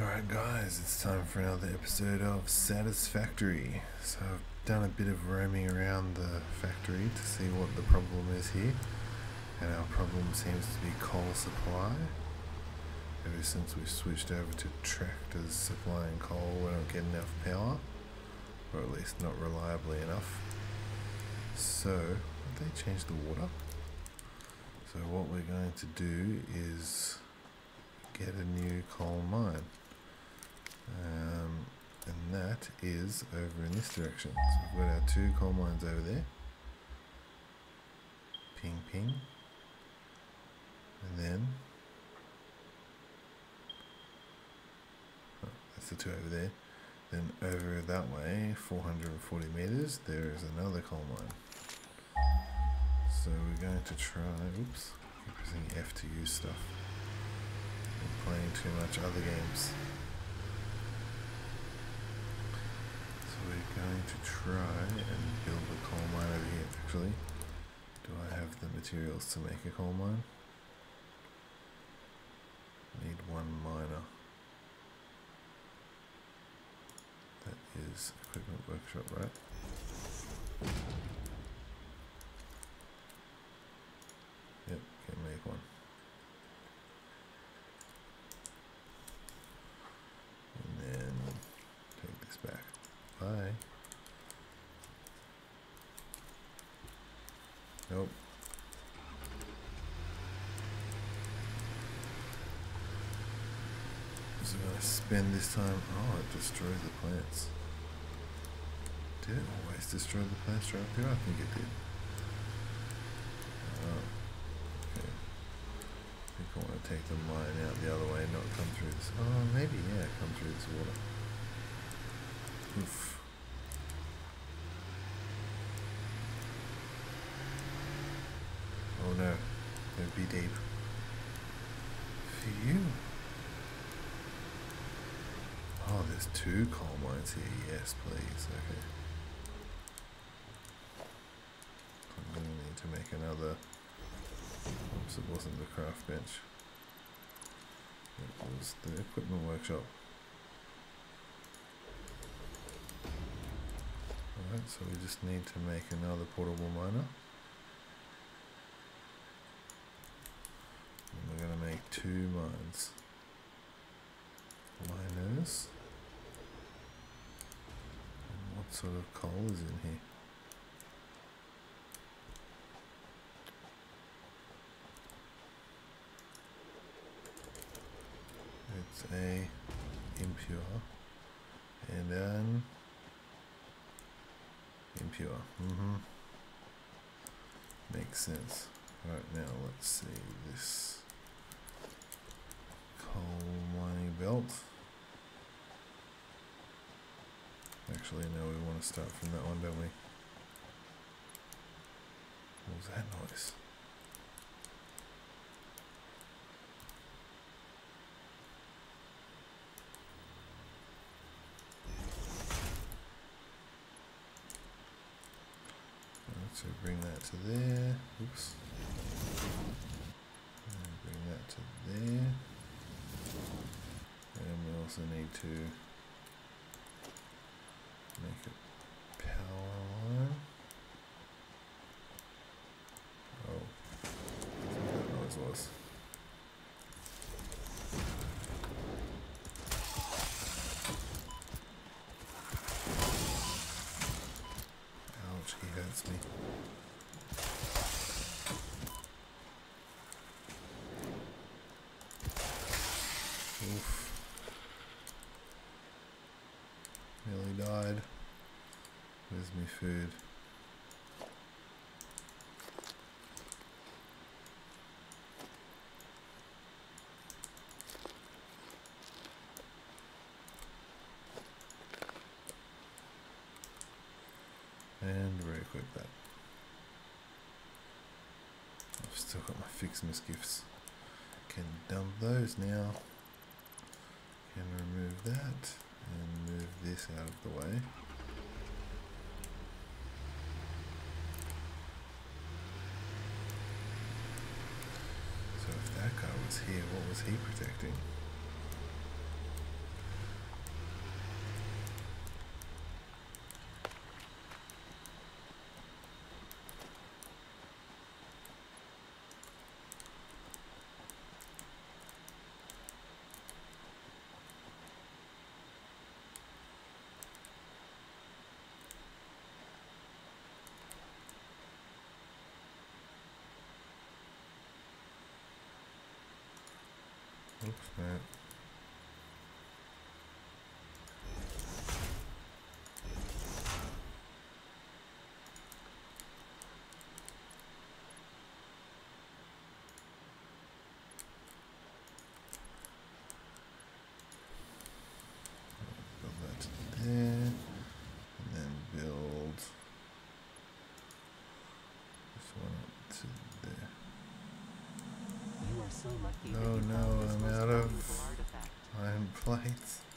Alright guys, it's time for another episode of Satisfactory. So I've done a bit of roaming around the factory to see what the problem is here. And our problem seems to be coal supply. Ever since we switched over to tractors supplying coal, we don't get enough power. Or at least not reliably enough. So, they changed the water? So what we're going to do is get a new coal mine. Um, and that is over in this direction. So we've got our two coal mines over there. Ping ping. And then oh, that's the two over there. Then over that way, 440 meters, there is another coal mine. So we're going to try. Oops, pressing F to use stuff. I'm playing too much other games. We're going to try and build a coal mine over here. Actually, do I have the materials to make a coal mine? Need one miner. That is equipment workshop, right? Yep, can make one. And then take this back. Bye. Nope. So Spend this time. Oh, it destroys the plants. Did it always destroy the plants right up here? I think it did. Oh, okay. I think I want to take the mine out the other way, and not come through this. Oh, maybe, yeah, come through this water. Oof. Oh no, it would be deep. Phew. Oh, there's two coal mines here. Yes, please. Okay. I'm going to need to make another. Oops, it wasn't the craft bench. It was the equipment workshop. Alright, so we just need to make another portable miner. And we're going to make two mines. Miners. What sort of coal is in here? It's a impure and then impure. Mm-hmm. Makes sense. Right now, let's see this coal mining belt. Actually, no, we want to start from that one, don't we? What was that noise? So bring that to there. Oops. And bring that to there. And we also need to make a power line. Oh, that's what that noise was. Ouch, he hurts me. Oof. Nearly died. Where's my food? And very quick that. I've still got my FICSMAS gifts. Can dump those now. Can remove that and move this out of the way. Was he protecting? Oops, no. Build that to there, and then build this one up to there. Oh no, I'm out of- Iron plates.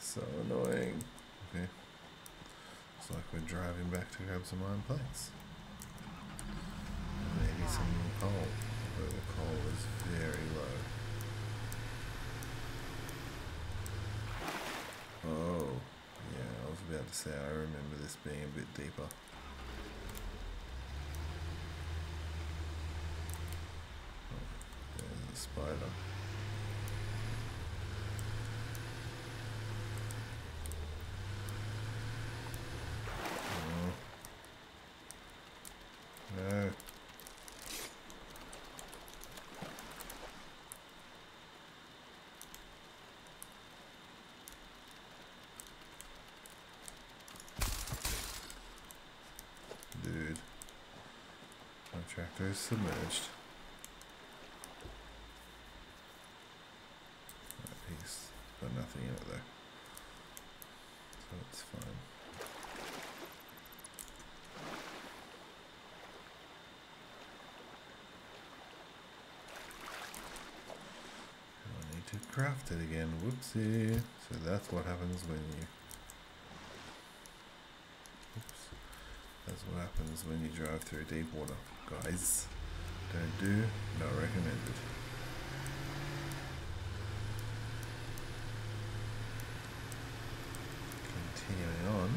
So annoying. Okay. Looks like we're driving back to grab some iron plates. Maybe some coal. Although the coal is very low. Oh. Yeah, I was about to say I remember this being a bit deeper. Oh, there's a spider. No. No. Dude. Tractor is submerged. That piece. Got nothing in it though. So it's fine. I need to craft it again. Whoopsie. So that's what happens when you. Oops. That's what happens when you drive through deep water. Guys, don't do, not recommended. Continuing on.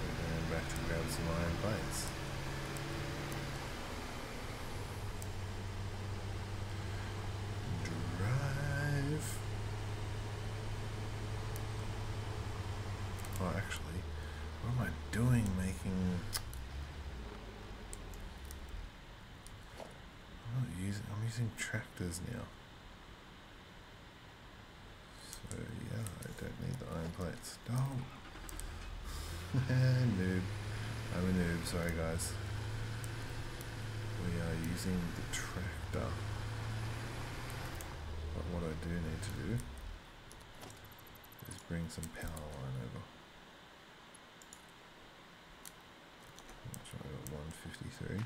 We're going back to grab some iron plates. Drive. Oh, actually, what am I doing making... I'm not using, I'm using tractors now. So yeah, I don't need the iron plates. No! noob. I'm a noob, sorry guys. We are using the tractor. But what I do need to do is bring some power line over. That's right, I got 153.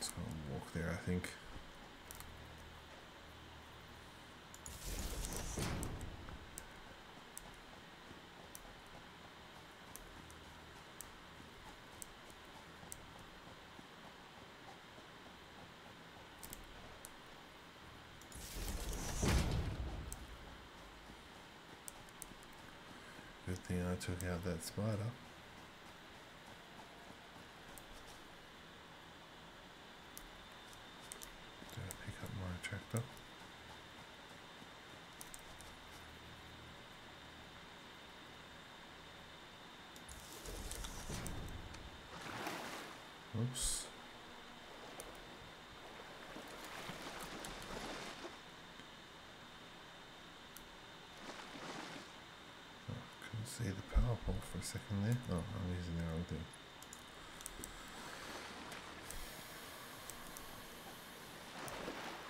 Let's go and walk there, I think. Good thing I took out that spider. Did I pick up my tractor? Oops. Oh, couldn't see the power pole for a second there. Oh, I'm using the wrong thing.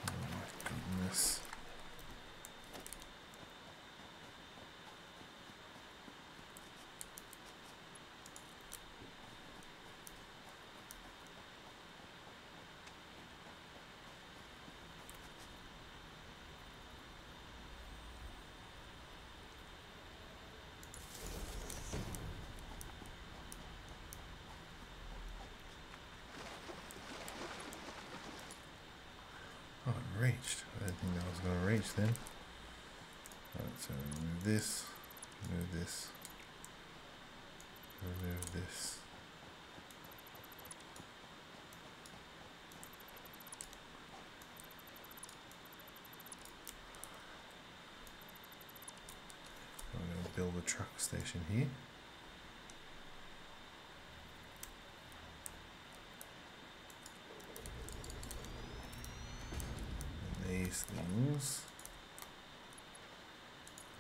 Oh my goodness. Oh, it reached. I didn't think reach then. Alright, so remove this, remove this, remove this. I'm going to build a truck station here. And these things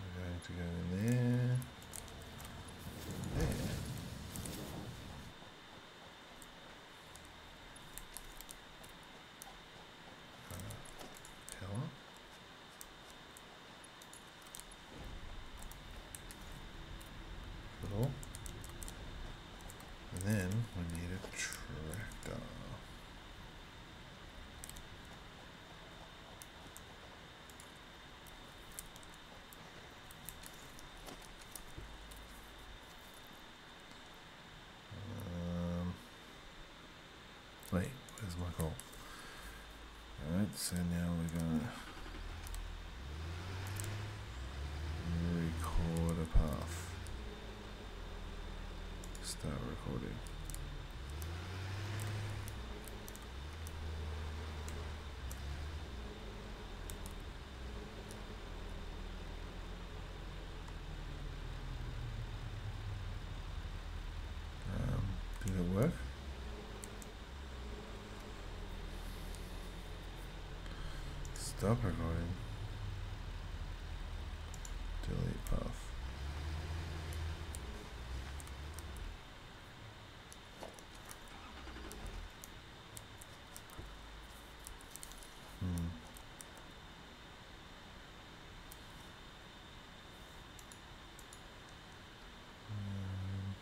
are going to go in. There. Uh, power. Cool. And then we need a tractor. Um, wait, where's my goal? Alright, so now we're gonna record a path. Start recording. Um, did it work? Stop recording. Delete path. Hmm. Um,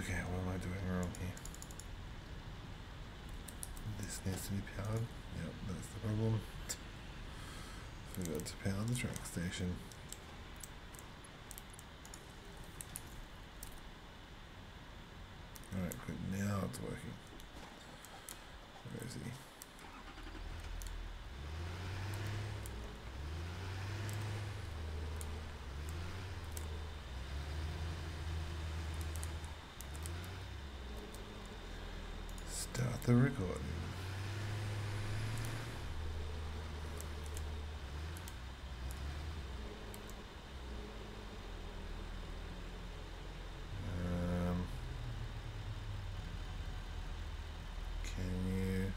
Okay, what am I doing wrong here? This needs to be powered. Yep, that's the problem. Forgot to power the track station. Alright, good. Now it's working. Where is he? Start the recording. Um, can you?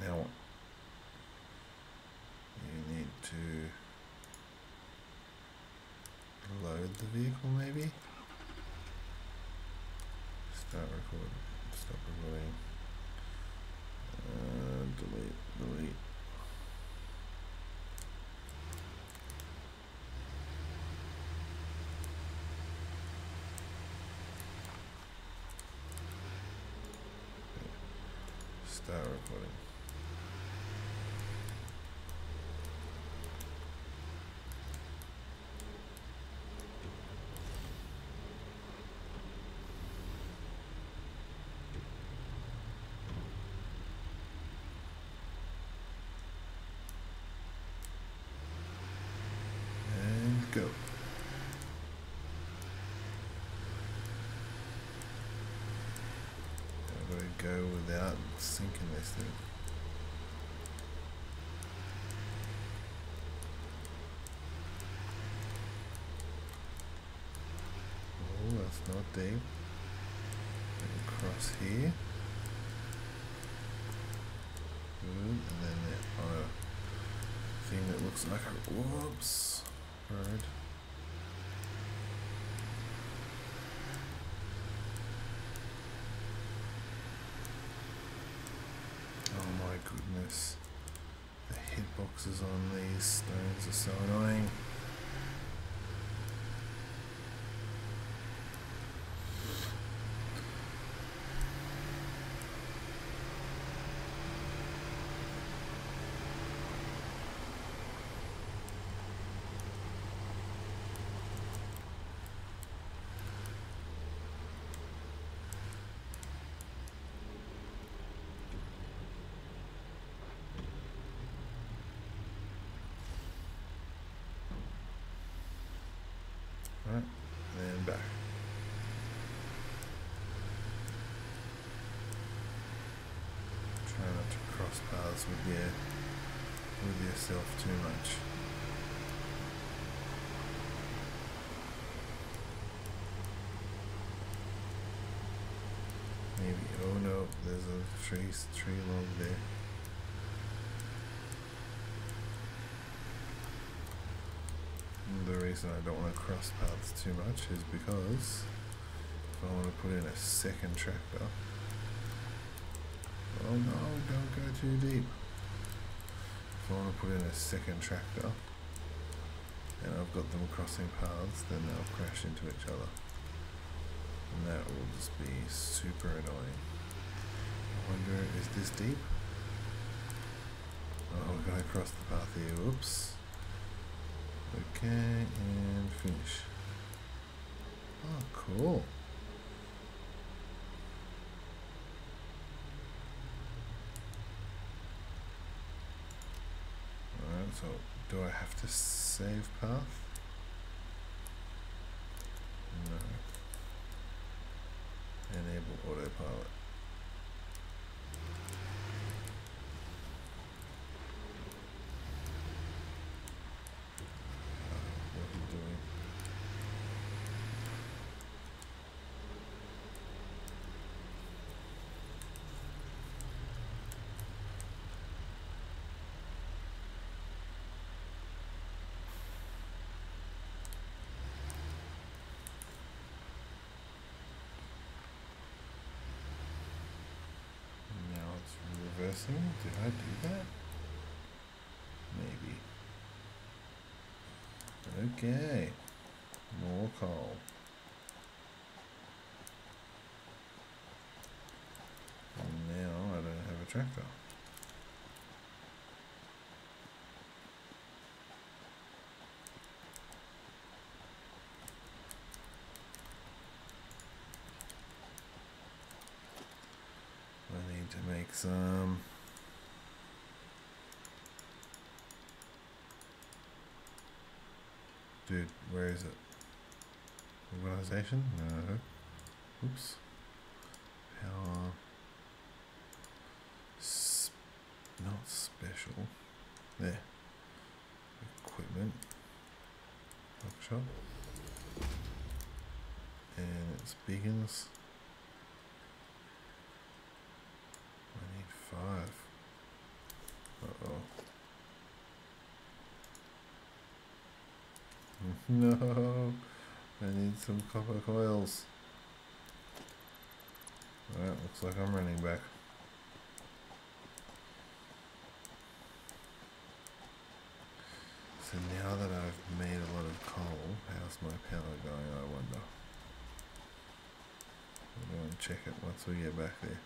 Now what? You need to load the vehicle maybe? Start recording. Stop recording. Uh, delete, delete. Start recording. And go. How do I go without sinking this thing? Oh, that's not deep. Cross here. Good, and then on a thing that looks like a whoops road. Oh my goodness. The hitboxes on these stones are so annoying. Right, and back. Try not to cross paths with your with yourself too much. Maybe oh no, there's a tree tree log there. The reason I don't want to cross paths too much is because if I want to put in a second tractor, oh no, don't go too deep. If I want to put in a second tractor and I've got them crossing paths, then they'll crash into each other. And that will just be super annoying. I wonder, is this deep? Oh, we're gonna cross the path here. Whoops. Okay, and finish. Oh, cool. Alright, so do I have to save path? No. Enable autopilot. Uh, what are you doing? Now it's reversing. Did I do that? Maybe. Okay. More coal. And now I don't have a tractor. I need to make some. Um, dude, where is it? Organization? No. Oops. Power. S- not special. There. Equipment. Workshop. And it's begins. I need five. Uh oh. No, I need some copper coils. Alright, looks like I'm running back. So now that I've made a lot of coal, how's my power going, I wonder? We'll go and check it once we get back there.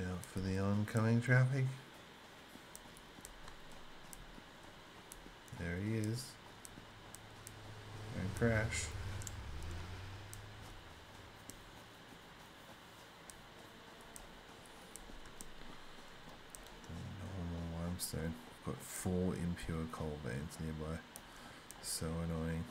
Out for the oncoming traffic. There he is. And crash. Normal limestone. Got four impure coal veins nearby. So annoying.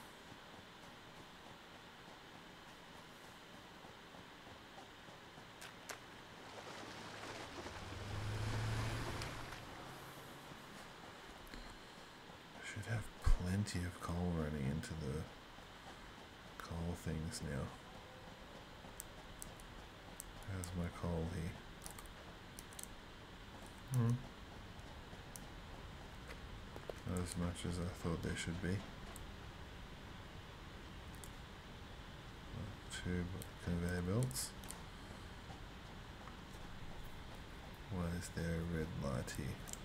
should have plenty of coal running into the coal things now. How's my coal here? Hmm. Not as much as I thought there should be. Two conveyor belts. Why is there a red light here?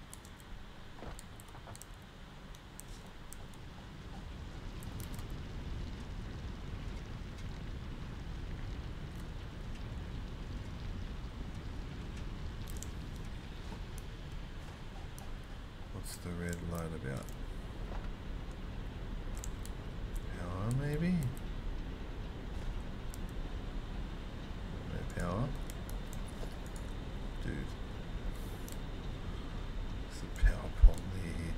The red light about? Power, maybe? No power? Dude. There's a power near here.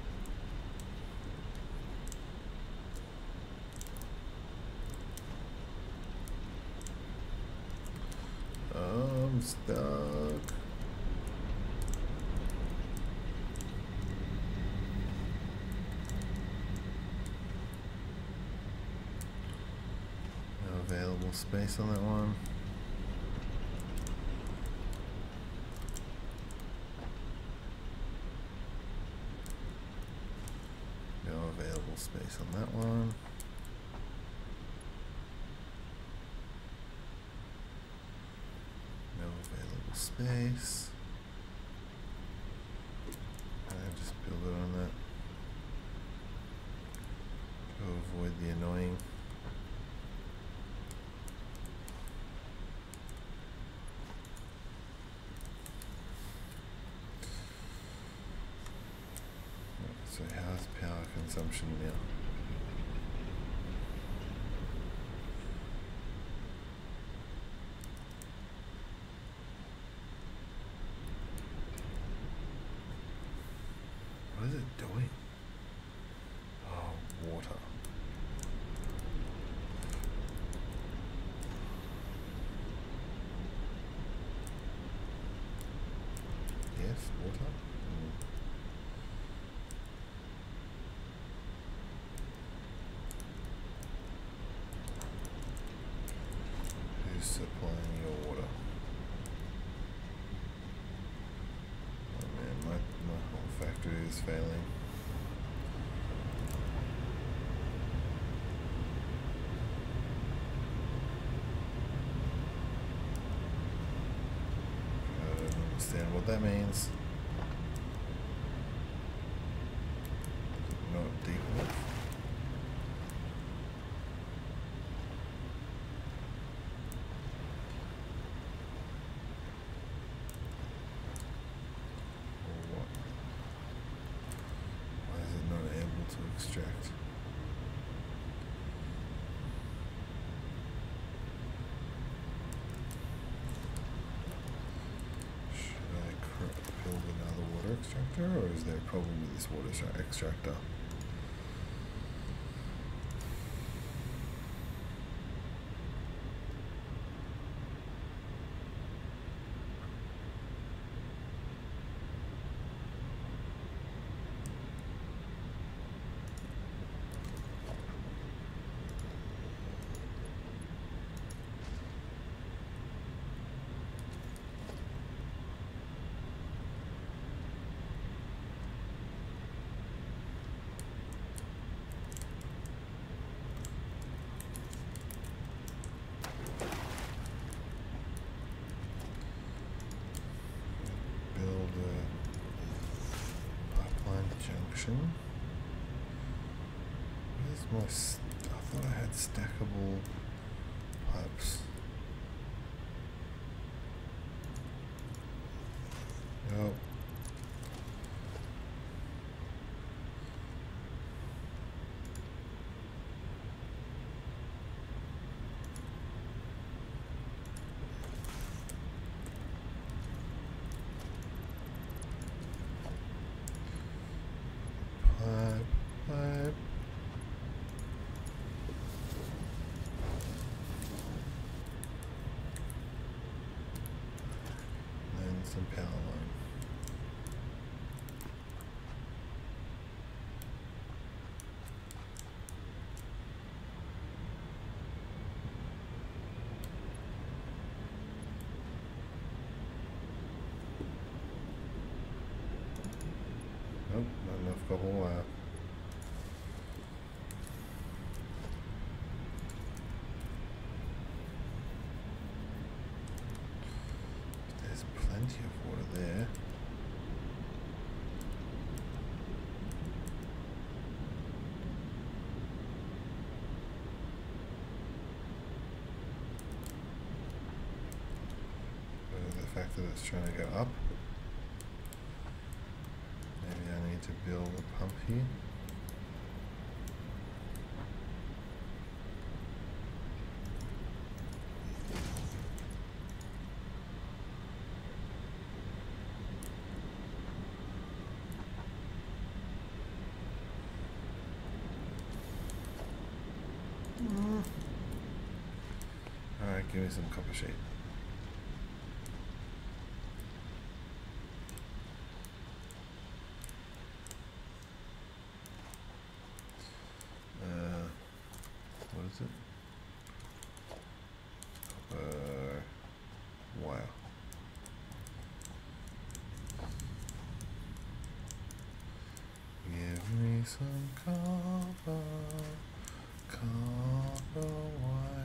I'm stuck. No available space on that one. No available space on that one. No available space. I just build it on that. To avoid the annoying. So how's power consumption now? What is it doing? Oh, water. Yes, water. Supplying your water? Oh man, my, my whole factory is failing. I don't understand what that means. Not deep enough. Or what? Why is it not able to extract? Should I cr- build another water extractor, or is there a problem with this water extractor? build a pipeline junction. Where's my? I thought I had stackable power line. Nope, not enough couple. wire. Plenty of water there. The fact that it's trying to go up. Maybe I need to build a pump here. Alright, give me some copper sheet. Uh, what is it? Copper wire. Give me some copper, copper wire.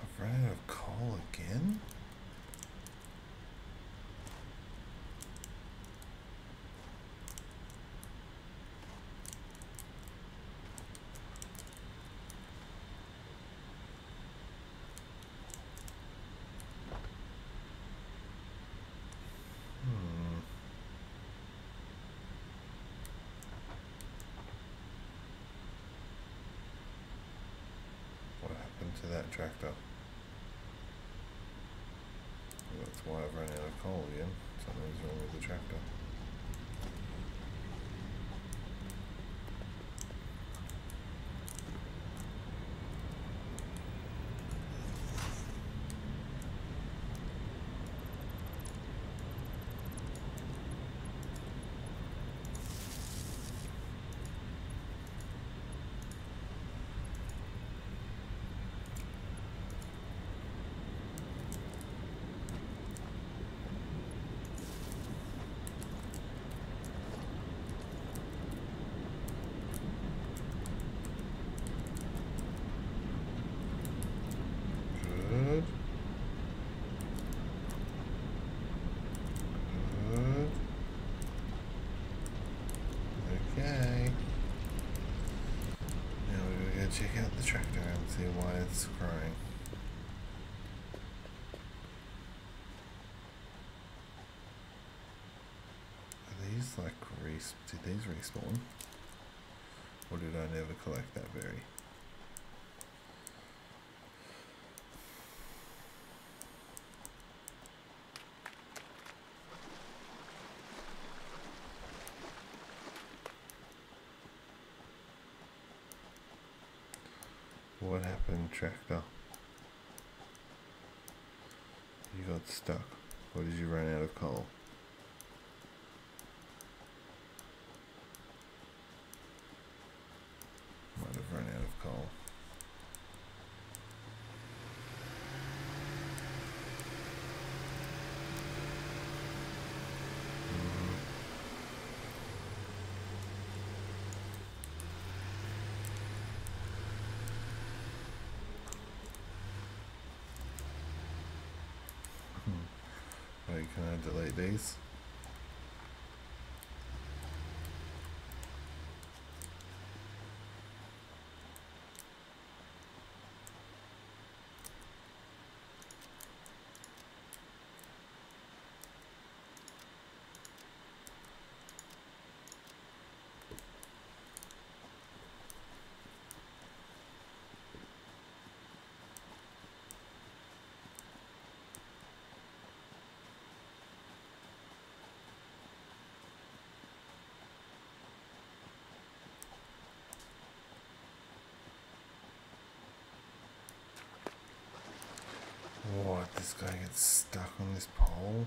I've ran out of coal again? Hmm. What happened to that tractor? That's why I've run out of coal again. Something's wrong with the tractor. Good. Good. Okay. Now we're gonna go check out the tractor and see why it's crying. Are these like res- did these respawn? Or did I never collect that berry? What happened, tractor? You got stuck. Or did you run out of coal? Might have run out of coal. Mhm. Wait, can I delete these? What? This guy gets stuck on this pole?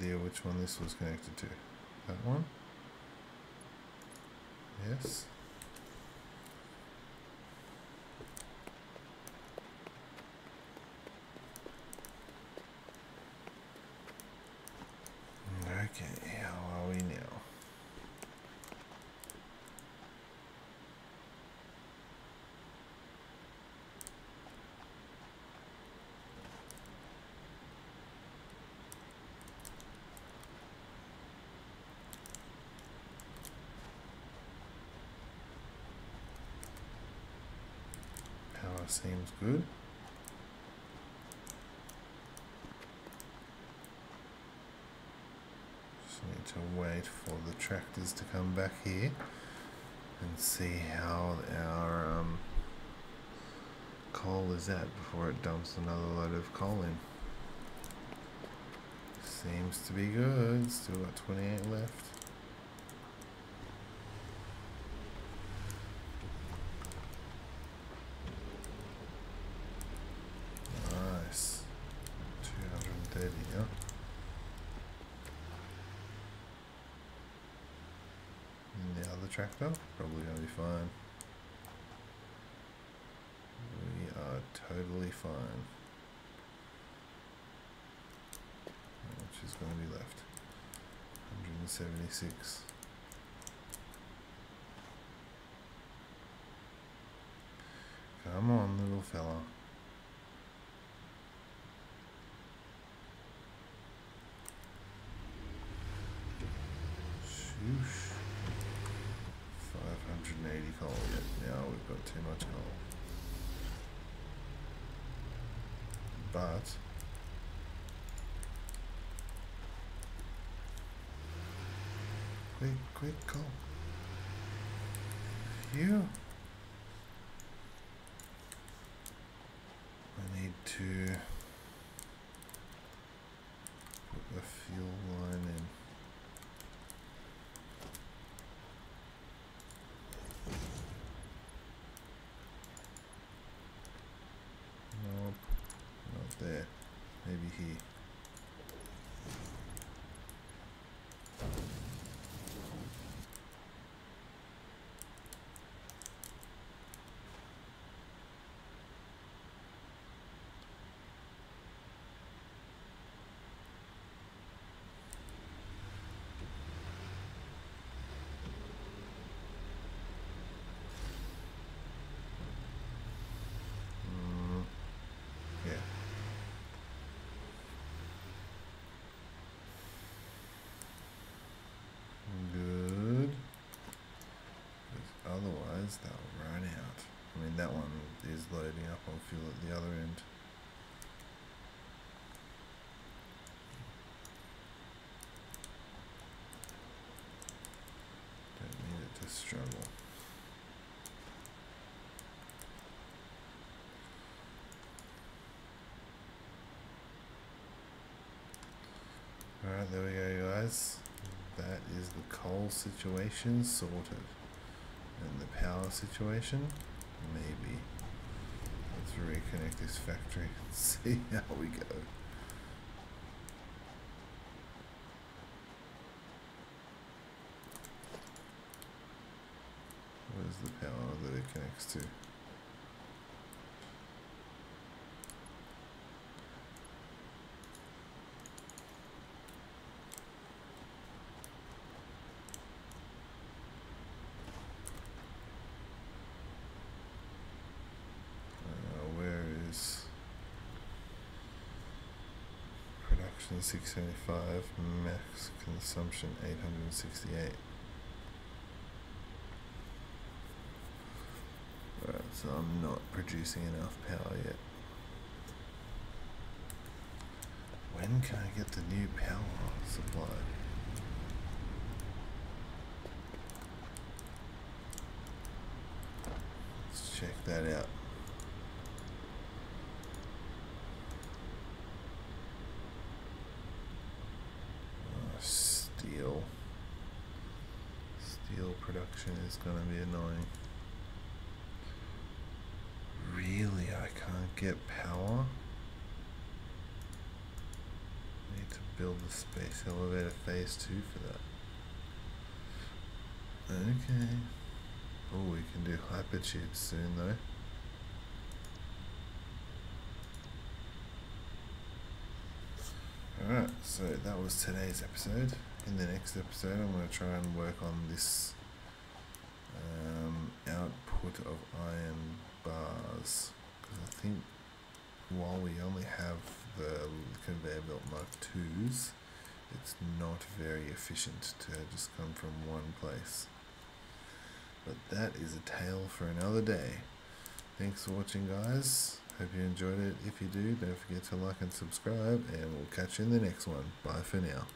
Idea which one this was connected to. That one? Yes. Okay, how are we now? Seems good. Just need to wait for the tractors to come back here and see how our um, coal is at before it dumps another load of coal in. Seems to be good. Still got 28 left. 230, yeah. And the other tractor, probably going to be fine. We are totally fine. Much is going to be left? 176. Come on, little fella. Shoosh. 580 coal yet. Now we've got too much coal. But quick, quick coal. Phew. I need to put the fuel line in. Nope, not there. Maybe here. Mm, yeah. Good. 'Cause otherwise, they'll run out. I mean, that one is loading up on fuel at the other end. Don't need it to struggle. Alright, there we go, guys. That is the coal situation sorted. And the power situation, maybe. Let's reconnect this factory and see how we go. Where's the power that it connects to? Uh, where is production 675, max consumption 868. Right, so I'm not producing enough power yet. When can I get the new power supply? Let's check that out. Uh, steel. Production is going to be annoying. Really, I can't get power? Need to build the space elevator phase two for that. Okay. Oh, we can do hyperchips soon though. Alright, so that was today's episode. In the next episode, I'm going to try and work on this of iron bars. Because I think while we only have the conveyor belt Mark 2s, it's not very efficient to just come from one place. But that is a tale for another day. Thanks for watching, guys. Hope you enjoyed it. If you do, don't forget to like and subscribe, and we'll catch you in the next one. Bye for now.